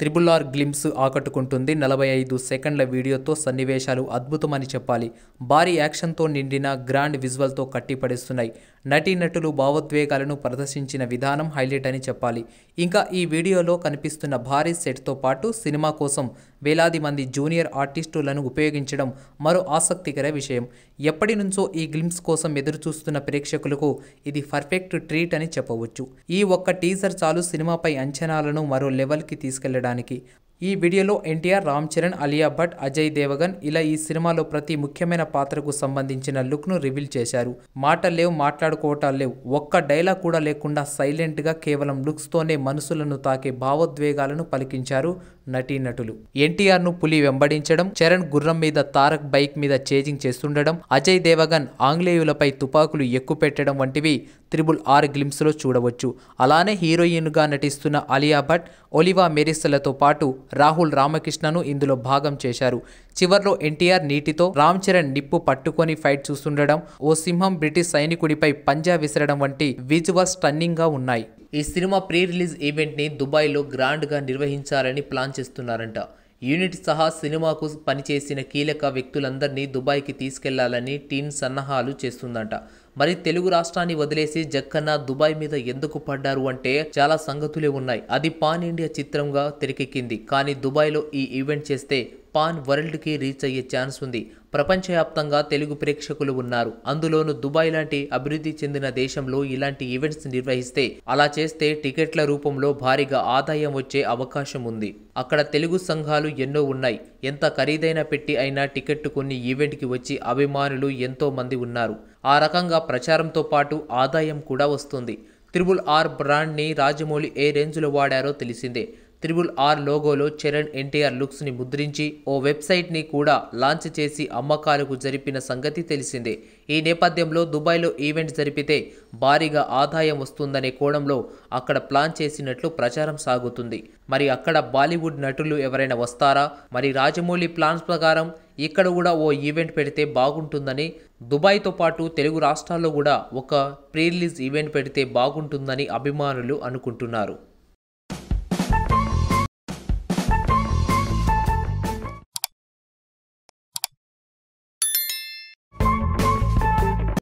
Triple R glimpse ఆకట్టుకుంటుంది. నలభై ఐదు సెకండ్ల వీడియోతో సన్నివేశాలు అద్భుతమని చెప్పాలి. భారీ యాక్షన్తో నిండిన గ్రాండ్ విజువల్తో కట్టిపడేస్తున్నాయి. నటీనటులు భావోద్వేగాలను ప్రదర్శించిన విధానం హైలైట్ అని చెప్పాలి. ఇంకా ఈ వీడియోలో కనిపిస్తున్న భారీ సెట్తో పాటు సినిమా కోసం వేలాది మంది జూనియర్ ఆర్టిస్టులను ఉపయోగించడం మరో ఆసక్తికర విషయం. ఎప్పటి నుంచో ఈ గ్లిమ్స్ కోసం ఎదురుచూస్తున్న ప్రేక్షకులకు ఇది పర్ఫెక్ట్ ట్రీట్ అని చెప్పవచ్చు. ఈ ఒక్క టీజర్ చాలు సినిమాపై అంచనాలను మరో లెవెల్కి తీసుకెళ్ళడానికి ఈ వీడియోలో ఎన్టీఆర్ రామ్ చరణ్ అలియా భట్ అజయ్ దేవగన్ ఇలా ఈ సినిమాలో ప్రతి ముఖ్యమైన పాత్రకు సంబంధించిన లుక్ను రివీల్ చేశారు. మాటలు లేవు మాట్లాడుకోవటాలు లేవు. ఒక్క డైలాగ్ కూడా లేకుండా సైలెంట్గా కేవలం లుక్స్తోనే మనసులను తాకే భావోద్వేగాలను పలికించారు నటీనటులు. ఎన్టీఆర్ను పులి వెంబడించడం చరణ్ గుర్రం మీద తారక్ బైక్ మీద చేజింగ్ చేస్తుండడం అజయ్ దేవగన్ ఆంగ్లేయులపై తుపాకులు ఎక్కుపెట్టడం వంటివి త్రిబుల్ ఆర్ గ్లిమ్స్లో చూడవచ్చు. అలానే హీరోయిన్గా నటిస్తున్న అలియా భట్ ఒలివా మెరిస్లతో పాటు రాహుల్ రామకృష్ణను ఇందులో భాగం చేశారు. చివర్లో ఎన్టీఆర్ నీటితో రామ్ చరణ్ నిప్పు పట్టుకొని ఫైట్ చూస్తుండడం ఓ సింహం బ్రిటిష్ సైనికుడిపై పంజా విసరడం వంటి విజువల్ స్టన్నింగ్గా ఉన్నాయి. ఈ సినిమా ప్రీ రిలీజ్ ఈవెంట్ని దుబాయ్లో గ్రాండ్గా నిర్వహించాలని ప్లాన్ చేస్తున్నారంట. యూనిట్ సహా సినిమాకు పనిచేసిన కీలక వ్యక్తులందరినీ దుబాయ్కి తీసుకెళ్ళాలని టీమ్ సన్నాహాలు చేస్తుందంట. మరి తెలుగు రాష్ట్రాన్ని వదిలేసి జక్కన్న దుబాయ్ మీద ఎందుకు పడ్డారు అంటే చాలా సంగతులే ఉన్నాయి. అది పాన్ ఇండియా చిత్రంగా తెరకెక్కింది. కానీ దుబాయ్లో ఈ ఈవెంట్ చేస్తే పాన్ వరల్డ్కి రీచ్ అయ్యే ఛాన్స్ ఉంది. ప్రపంచవ్యాప్తంగా తెలుగు ప్రేక్షకులు ఉన్నారు. అందులోనూ దుబాయ్ లాంటి అభివృద్ధి చెందిన దేశంలో ఇలాంటి ఈవెంట్స్ నిర్వహిస్తే అలా చేస్తే టికెట్ల రూపంలో భారీగా ఆదాయం వచ్చే అవకాశం ఉంది. అక్కడ తెలుగు సంఘాలు ఎన్నో ఉన్నాయి. ఎంత ఖరీదైన పెట్టి అయినా టికెట్ కొన్ని ఈవెంట్కి వచ్చి అభిమానులు ఎంతో మంది ఉన్నారు. ఆ రకంగా ప్రచారంతో పాటు ఆదాయం కూడా వస్తుంది. త్రిబుల్ ఆర్ బ్రాండ్ని రాజమౌళి ఏ రేంజ్లో వాడారో తెలిసిందే. త్రిబుల్ ఆర్ లోగోలో చరణ్ ఎన్టీఆర్ లుక్స్ని ముద్రించి ఓ వెబ్సైట్ని కూడా లాంచ్ చేసి అమ్మకాలకు జరిపిన సంగతి తెలిసిందే. ఈ నేపథ్యంలో దుబాయ్లో ఈవెంట్ జరిపితే భారీగా ఆదాయం వస్తుందనే కోణంలో అక్కడ ప్లాన్ చేసినట్లు ప్రచారం సాగుతుంది. మరి అక్కడ బాలీవుడ్ నటులు ఎవరైనా వస్తారా? మరి రాజమౌళి ప్లాన్స్ ప్రకారం ఇక్కడ కూడా ఓ ఈవెంట్ పెడితే బాగుంటుందని దుబాయ్తో పాటు తెలుగు రాష్ట్రాల్లో కూడా ఒక ప్రీ రిలీజ్ ఈవెంట్ పెడితే బాగుంటుందని అభిమానులు అనుకుంటున్నారు.